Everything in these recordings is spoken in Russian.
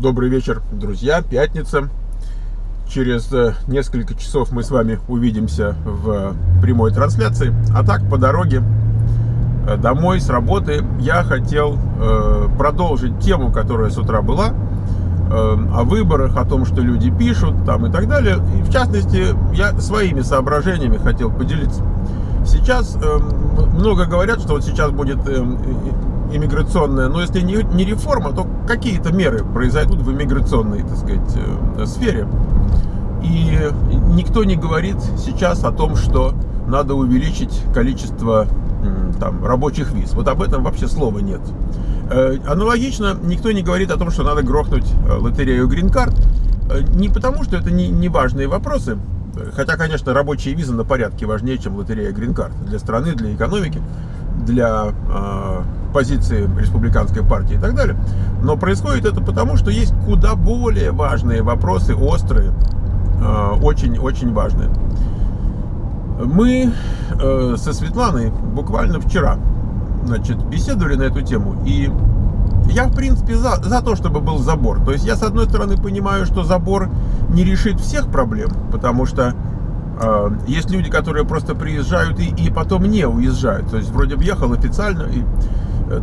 Добрый вечер, друзья. Пятница. Через э, несколько часов мы с вами увидимся в прямой трансляции. А так, по дороге э, домой с работы я хотел э, продолжить тему, которая с утра была, о выборах, о том, что люди пишут там и так далее. И в частности, я своими соображениями хотел поделиться. Сейчас много говорят, что вот сейчас будет иммиграционная, но если не, не реформа, то какие-то меры произойдут в иммиграционной, так сказать, э, сфере. И никто не говорит сейчас о том, что надо увеличить количество там, рабочих виз. Вот об этом вообще слова нет. Э, аналогично, никто не говорит о том, что надо грохнуть э, лотерею грин-карт. Не потому, что это не, не важные вопросы, хотя, конечно, рабочие визы на порядке важнее, чем лотерея грин-карт для страны, для экономики, для позиции республиканской партии и так далее. Но происходит это потому, что есть куда более важные вопросы, острые, очень-очень э, важные. Мы э, со Светланой буквально вчера значит, беседовали на эту тему, и я, в принципе, за, за то, чтобы был забор. То есть я, с одной стороны, понимаю, что забор не решит всех проблем, потому что э, есть люди, которые просто приезжают и, и потом не уезжают. То есть вроде въехал официально, и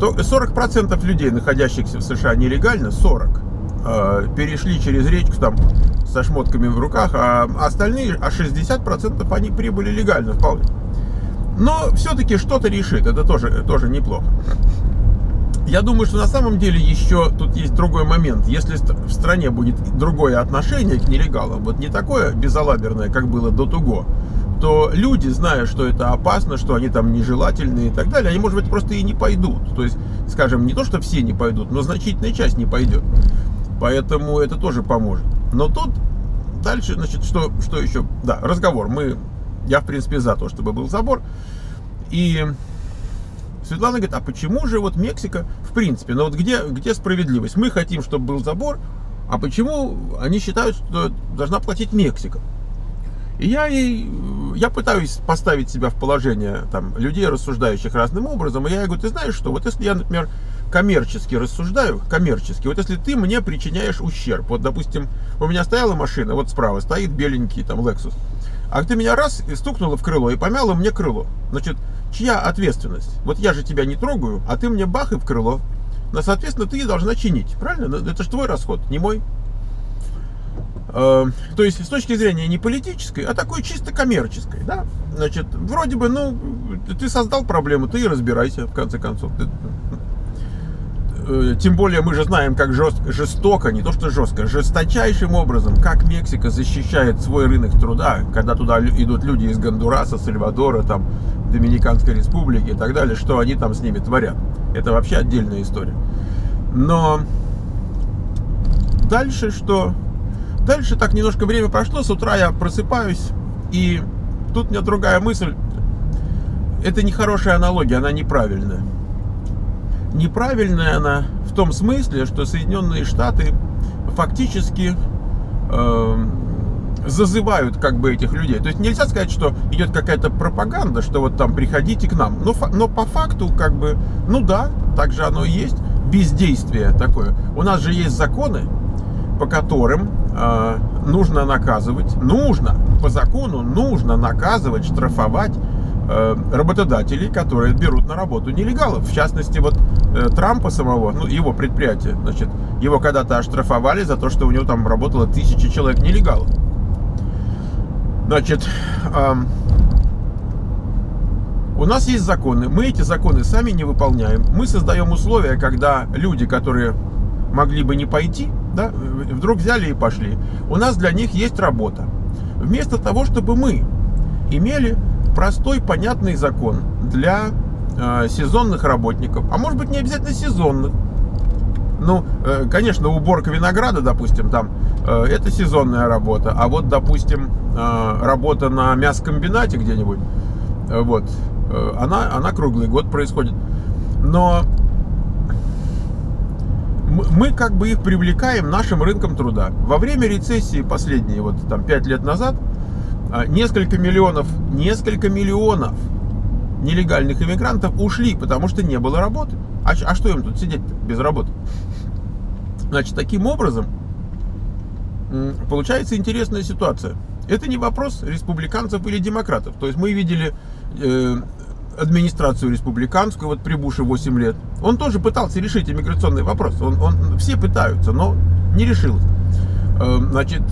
то 40% людей, находящихся в США нелегально, 40, э, перешли через речку там со шмотками в руках, а остальные, а 60% они прибыли легально вполне. Но все-таки что-то решит, это тоже, тоже неплохо. Я думаю, что на самом деле еще тут есть другой момент. Если в стране будет другое отношение к нелегалам, вот не такое безалаберное, как было до Туго, то люди, зная, что это опасно, что они там нежелательные и так далее, они, может быть, просто и не пойдут. То есть, скажем, не то, что все не пойдут, но значительная часть не пойдет. Поэтому это тоже поможет. Но тут дальше, значит, что, что еще? Да, разговор. Мы, я, в принципе, за то, чтобы был забор. И Светлана говорит, а почему же вот Мексика, принципе, ну вот где, где справедливость? Мы хотим, чтобы был забор, а почему они считают, что должна платить Мексика? И я, и, я пытаюсь поставить себя в положение там, людей, рассуждающих разным образом. И я говорю, ты знаешь что, вот если я, например, коммерчески рассуждаю, коммерчески, вот если ты мне причиняешь ущерб, вот, допустим, у меня стояла машина, вот справа стоит беленький там Lexus, а ты меня раз и стукнула в крыло и помяла мне крыло. Значит, чья ответственность? Вот я же тебя не трогаю, а ты мне бах и в крыло. Но, соответственно, ты должна чинить, правильно? Это же твой расход, не мой. Э, то есть с точки зрения не политической, а такой чисто коммерческой, да, значит, вроде бы, ну, ты создал проблему, ты и разбирайся, в конце концов. Э, тем более мы же знаем, как жестко, жестоко, не то что жестко, жесточайшим образом, как Мексика защищает свой рынок труда, когда туда идут люди из Гондураса, Сальвадора, там, Доминиканской республики и так далее, что они там с ними творят. Это вообще отдельная история. Но дальше что? Дальше так немножко время прошло, с утра я просыпаюсь, и тут у меня другая мысль. Это не хорошая аналогия, она неправильная. Неправильная она в том смысле, что Соединенные Штаты фактически э, зазывают как бы этих людей. То есть нельзя сказать, что идет какая-то пропаганда, что вот там приходите к нам. Но, но по факту как бы, ну да, так же оно и есть. Бездействие такое. У нас же есть законы, по которым э, нужно наказывать, нужно, по закону нужно наказывать, штрафовать э, работодателей, которые берут на работу нелегалов. В частности, вот Трампа самого, ну, его предприятие, значит, его когда-то оштрафовали за то, что у него там работало тысячи человек нелегалов. Значит, э, у нас есть законы, мы эти законы сами не выполняем. Мы создаем условия, когда люди, которые могли бы не пойти, да, вдруг взяли и пошли. У нас для них есть работа. Вместо того, чтобы мы имели простой, понятный закон для э, сезонных работников, а может быть не обязательно сезонных. Ну, э, конечно, уборка винограда, допустим, там, э, это сезонная работа, а вот, допустим, работа на мясокомбинате где-нибудь, вот, она, она круглый год происходит. Но мы как бы их привлекаем нашим рынком труда. Во время рецессии последние, вот там 5 лет назад, несколько миллионов, несколько миллионов нелегальных иммигрантов ушли, потому что не было работы. А, а что им тут сидеть без работы? Значит, таким образом получается интересная ситуация. Это не вопрос республиканцев или демократов. То есть мы видели э, администрацию республиканскую, вот при Буше 8 лет. Он тоже пытался решить иммиграционный вопрос. Он, он, все пытаются, но не решилось. Э, значит,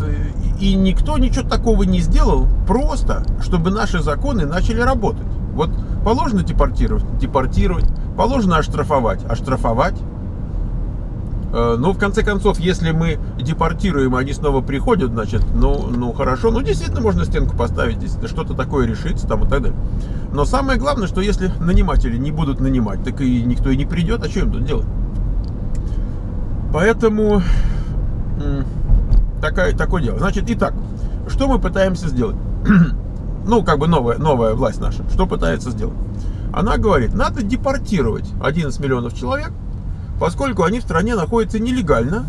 и никто ничего такого не сделал, просто чтобы наши законы начали работать. Вот положено депортировать, депортировать, положено оштрафовать, оштрафовать. Э, ну, в конце концов, если мы депортируем, они снова приходят, значит, ну, ну хорошо, ну, действительно можно стенку поставить, если что-то такое решится там и так далее. Но самое главное, что если наниматели не будут нанимать, так и никто и не придет, а что им тут делать? Поэтому такая, такое дело. Значит, итак, что мы пытаемся сделать? ну, как бы новая, новая власть наша, что пытается сделать? Она говорит, надо депортировать 11 миллионов человек, поскольку они в стране находятся нелегально,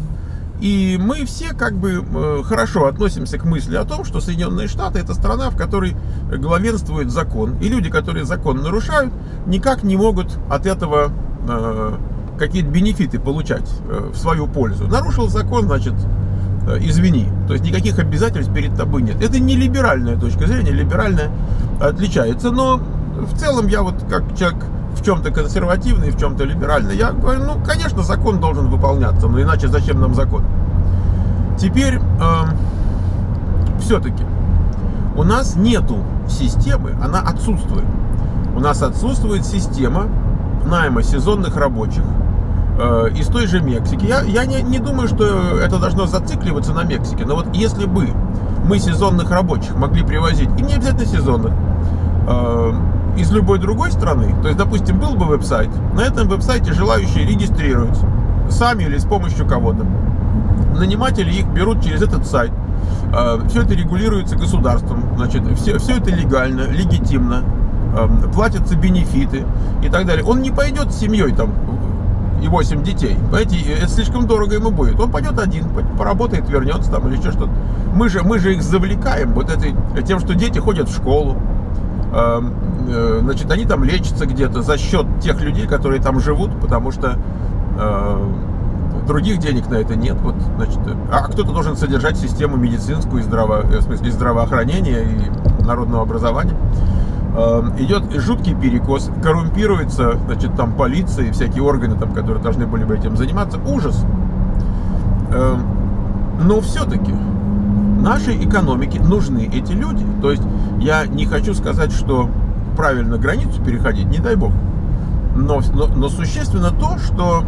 и мы все как бы э, хорошо относимся к мысли о том, что Соединенные Штаты это страна, в которой главенствует закон. И люди, которые закон нарушают, никак не могут от этого э, какие-то бенефиты получать э, в свою пользу. Нарушил закон, значит, извини. То есть никаких обязательств перед тобой нет. Это не либеральная точка зрения, либеральная отличается. Но в целом я вот как человек в чем-то консервативный, в чем-то либеральный, я говорю, ну, конечно, закон должен выполняться, но иначе зачем нам закон? Теперь, э, все-таки, у нас нету системы, она отсутствует. У нас отсутствует система найма сезонных рабочих, Э, из той же Мексики. Я, я не, не думаю, что это должно зацикливаться на Мексике, но вот если бы мы сезонных рабочих могли привозить, и не обязательно сезонных, э, из любой другой страны, то есть, допустим, был бы веб-сайт, на этом веб-сайте желающие регистрируются сами или с помощью кого-то. Наниматели их берут через этот сайт. Э, все это регулируется государством, значит, все, все это легально, легитимно, э, платятся бенефиты и так далее. Он не пойдет с семьей там и 8 детей. Понимаете, это слишком дорого ему будет. Он пойдет один, поработает, вернется там или еще что-то. Мы же, мы же их завлекаем вот этой, тем, что дети ходят в школу. Эм, э, значит, они там лечатся где-то за счет тех людей, которые там живут, потому что э, других денег на это нет. Вот, значит, а кто-то должен содержать систему медицинскую и здраво, э, в смысле, здравоохранения и народного образования. Эм, идет жуткий перекос, коррумпируется, значит, там полиция и всякие органы, там, которые должны были бы этим заниматься. Ужас. Эм, но все-таки нашей экономике нужны эти люди. То есть я не хочу сказать, что правильно границу переходить, не дай бог. Но, но, но существенно то, что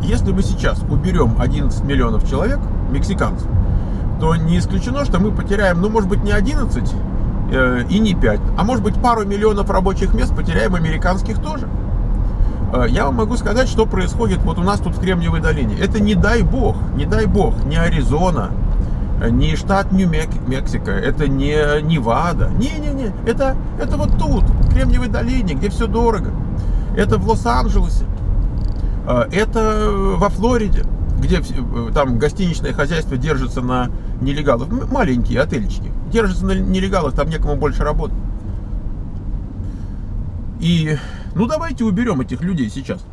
если мы сейчас уберем 11 миллионов человек, мексиканцев, то не исключено, что мы потеряем, ну, может быть, не 11 Э, и не 5. А может быть пару миллионов рабочих мест потеряем американских тоже. Э, я вам могу сказать, что происходит вот у нас тут в Кремниевой долине. Это не дай бог, не дай бог, не Аризона, не штат Нью-Мексико, это не Невада. Не-не-не, это, это вот тут, в Кремниевой долине, где все дорого. Это в Лос-Анджелесе, э, это во Флориде, где там гостиничное хозяйство держится на нелегалов. Маленькие отельчики держится на нелегалах, там некому больше работать. И, ну, давайте уберем этих людей сейчас.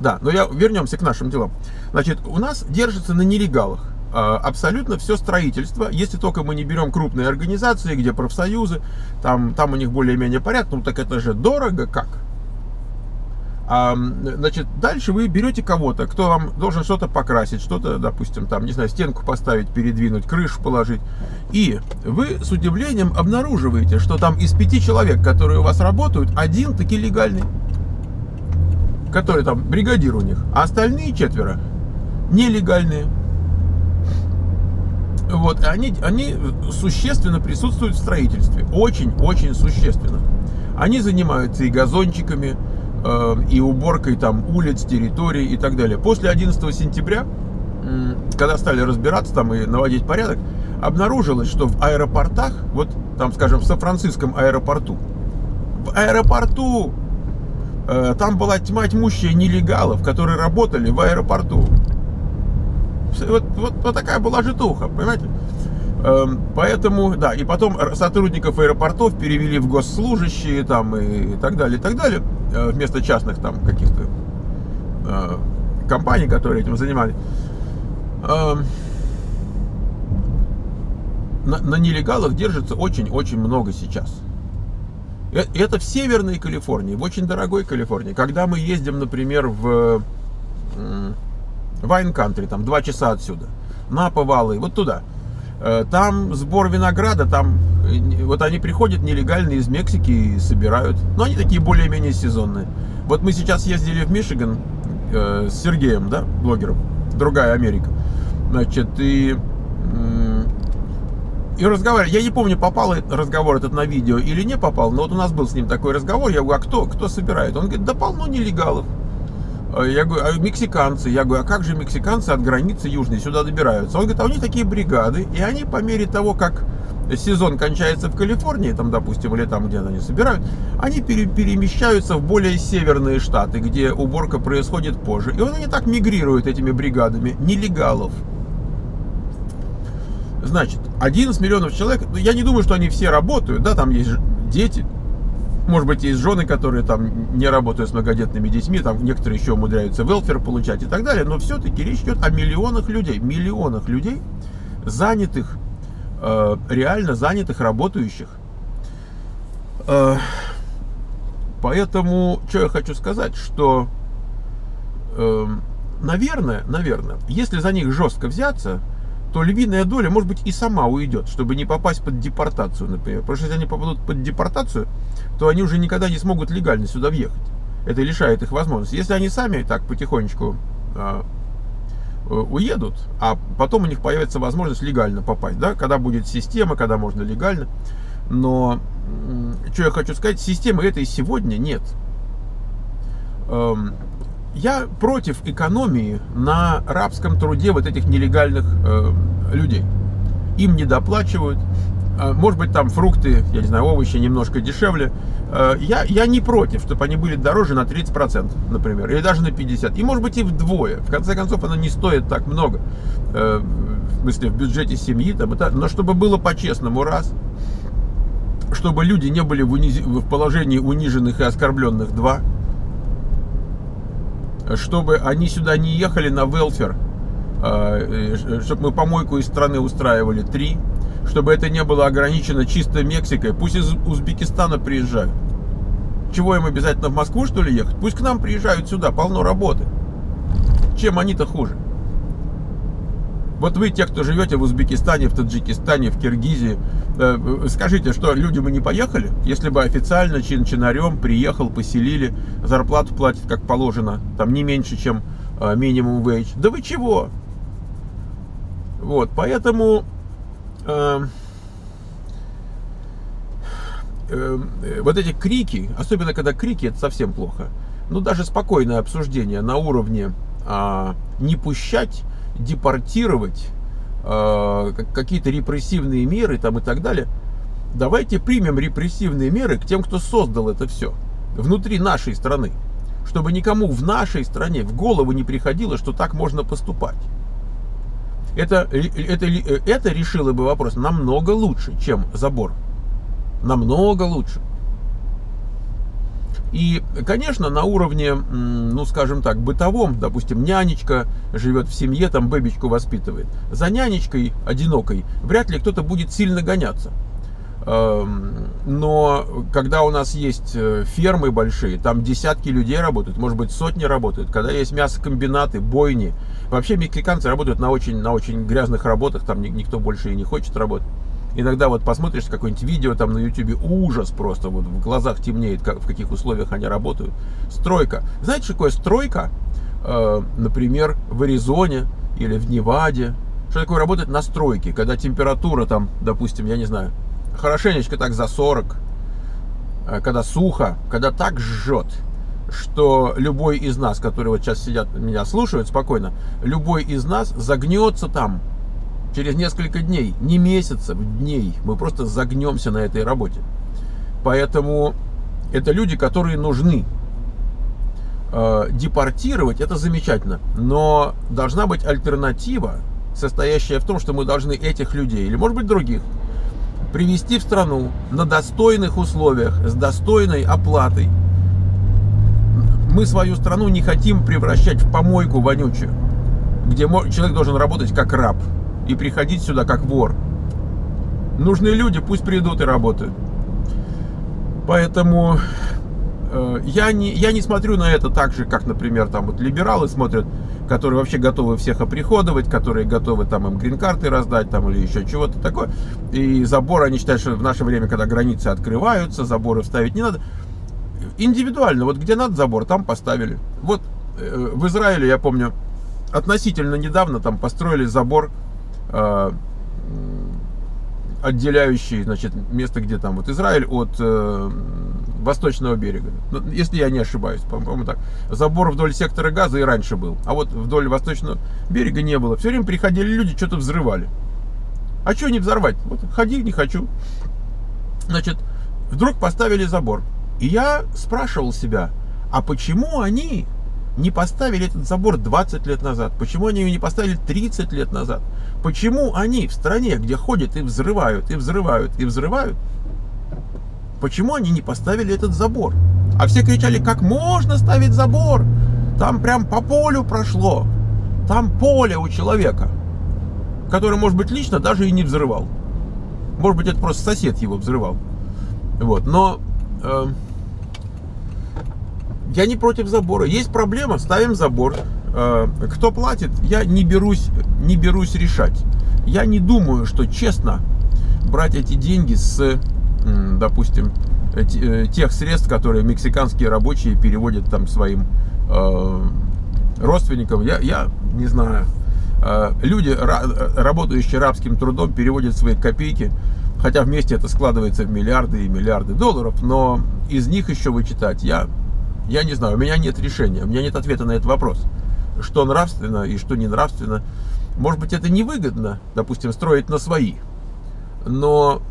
Да, но я вернемся к нашим делам. Значит, у нас держится на нелегалах а, абсолютно все строительство, если только мы не берем крупные организации, где профсоюзы, там, там у них более-менее порядок, ну так это же дорого как. Значит, дальше вы берете кого-то, кто вам должен что-то покрасить, что-то, допустим, там, не знаю, стенку поставить, передвинуть, крышу положить. И вы с удивлением обнаруживаете, что там из пяти человек, которые у вас работают, один таки легальный, который там бригадир у них, а остальные четверо нелегальные. Вот, они, они существенно присутствуют в строительстве, очень-очень существенно. Они занимаются и газончиками, Э, и уборкой там улиц, территорий и так далее. После 11 сентября, когда стали разбираться там и наводить порядок, обнаружилось, что в аэропортах, вот там, скажем, в Сан-Франциском аэропорту, в аэропорту э, там была тьма тьмущая нелегалов, которые работали в аэропорту. Вот, вот, вот такая была житуха, понимаете? Эм, поэтому, да, и потом сотрудников аэропортов перевели в госслужащие там и так далее, и так далее, э, вместо частных там каких-то э, компаний, которые этим занимались. э, на, на нелегалах держится очень-очень много сейчас. Это в Северной Калифорнии, в очень дорогой Калифорнии. Когда мы ездим, например, в Вайн Кантри, там два часа отсюда, на Повалы, вот туда. Э, там сбор винограда, там э, вот они приходят нелегально из Мексики и собирают. Но они такие более-менее сезонные. Вот мы сейчас ездили в Мичиган э, с Сергеем, да, блогером, другая Америка. Значит, и и разговаривали. Я не помню, попал разговор этот на видео или не попал, но вот у нас был с ним такой разговор. Я говорю, а кто, кто собирает? Он говорит, да полно нелегалов. А я говорю, а мексиканцы? Я говорю, а как же мексиканцы от границы южной сюда добираются? Он говорит, а у них такие бригады, и они по мере того, как сезон кончается в Калифорнии, там, допустим, или там, где они собирают, они пере перемещаются в более северные штаты, где уборка происходит позже. И он они так мигрируют этими бригадами нелегалов. Значит, 11 миллионов человек, ну, я не думаю, что они все работают, да, там есть дети, может быть, есть жены, которые там не работают с многодетными детьми, там некоторые еще умудряются велфер получать и так далее, но все-таки речь идет о миллионах людей, миллионах людей, занятых, э, реально занятых, работающих. Э, поэтому, что я хочу сказать, что, э, наверное, наверное, если за них жестко взяться, то львиная доля, может быть, и сама уйдет, чтобы не попасть под депортацию, например. Потому что если они попадут под депортацию, то они уже никогда не смогут легально сюда въехать. Это лишает их возможности. Если они сами так потихонечку э, уедут, а потом у них появится возможность легально попасть, да, когда будет система, когда можно легально. Но что я хочу сказать, системы этой сегодня нет. Я против экономии на рабском труде вот этих нелегальных э, людей. Им не доплачивают. Э, может быть, там фрукты, я не знаю, овощи немножко дешевле. Э, я, я не против, чтобы они были дороже на 30%, например, или даже на 50%. И может быть и вдвое. В конце концов, оно не стоит так много. Э, в смысле, в бюджете семьи. Там, но чтобы было по-честному, раз. Чтобы люди не были в, униз... в положении униженных и оскорбленных, два чтобы они сюда не ехали на велфер, а, чтобы мы помойку из страны устраивали, три, чтобы это не было ограничено чисто Мексикой, пусть из Узбекистана приезжают. Чего им обязательно в Москву, что ли, ехать? Пусть к нам приезжают сюда, полно работы. Чем они-то хуже? Вот вы, те, кто живете в Узбекистане, в Таджикистане, в Киргизии, э, скажите, что люди мы не поехали? Если бы официально чин-чинарем приехал, поселили, зарплату платят как положено, там не меньше, чем э, минимум вейдж. Да вы чего? Вот, поэтому э, э, вот эти крики, особенно когда крики, это совсем плохо. Ну, даже спокойное обсуждение на уровне э, не пущать депортировать, э, какие-то репрессивные меры там и так далее. Давайте примем репрессивные меры к тем, кто создал это все внутри нашей страны, чтобы никому в нашей стране в голову не приходило, что так можно поступать. Это, это, это решило бы вопрос намного лучше, чем забор. Намного лучше. И, конечно, на уровне, ну, скажем так, бытовом, допустим, нянечка живет в семье, там бэбичку воспитывает. За нянечкой одинокой вряд ли кто-то будет сильно гоняться. Эм, но когда у нас есть э, фермы большие, там десятки людей работают, может быть сотни работают, когда есть мясокомбинаты, бойни, вообще мексиканцы работают на очень, на очень грязных работах, там никто больше и не хочет работать. Иногда вот посмотришь какое-нибудь видео там на ютубе, ужас просто, вот в глазах темнеет, как, в каких условиях они работают. Стройка. Знаете, что такое стройка? Э, например, в Аризоне или в Неваде. Что такое работать на стройке, когда температура там, допустим, я не знаю, хорошенечко так за 40, э, когда сухо, когда так жжет, что любой из нас, которые вот сейчас сидят, меня слушают спокойно, любой из нас загнется там через несколько дней, не месяцев, дней, мы просто загнемся на этой работе. Поэтому это люди, которые нужны. Э, депортировать это замечательно, но должна быть альтернатива, состоящая в том, что мы должны этих людей, или может быть других, привести в страну на достойных условиях, с достойной оплатой. Мы свою страну не хотим превращать в помойку вонючую где человек должен работать как раб и приходить сюда как вор. Нужные люди пусть придут и работают. Поэтому э, я, не, я не смотрю на это так же, как, например, там вот либералы смотрят, которые вообще готовы всех оприходовать, которые готовы там им грин-карты раздать там или еще чего-то такое. И заборы, они считают, что в наше время, когда границы открываются, заборы вставить не надо. Индивидуально, вот где надо забор, там поставили. Вот э, в Израиле, я помню, относительно недавно там построили забор отделяющий, значит, место, где там вот Израиль от э, восточного берега. Ну, если я не ошибаюсь, по-моему так. Забор вдоль сектора газа и раньше был, а вот вдоль восточного берега не было. Все время приходили люди, что-то взрывали. А что не взорвать? Вот ходи, не хочу. Значит, вдруг поставили забор. И я спрашивал себя, а почему они не поставили этот забор 20 лет назад? Почему они его не поставили 30 лет назад? Почему они в стране, где ходят и взрывают, и взрывают, и взрывают, почему они не поставили этот забор? А все кричали, как можно ставить забор? Там прям по полю прошло. Там поле у человека, который, может быть, лично даже и не взрывал. Может быть, это просто сосед его взрывал. Вот, но э, я не против забора. Есть проблема, ставим забор. Э, кто платит, я не берусь, не берусь решать. Я не думаю, что честно брать эти деньги с, допустим, э, тех средств, которые мексиканские рабочие переводят там своим э, родственникам. Я, я не знаю. Люди, работающие рабским трудом, переводят свои копейки, хотя вместе это складывается в миллиарды и миллиарды долларов, но из них еще вычитать я, я не знаю, у меня нет решения, у меня нет ответа на этот вопрос что нравственно и что не нравственно. Может быть, это невыгодно, допустим, строить на свои. Но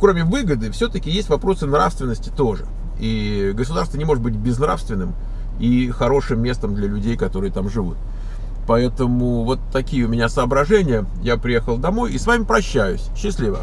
кроме выгоды, все-таки есть вопросы нравственности тоже. И государство не может быть безнравственным и хорошим местом для людей, которые там живут. Поэтому вот такие у меня соображения. Я приехал домой и с вами прощаюсь. Счастливо.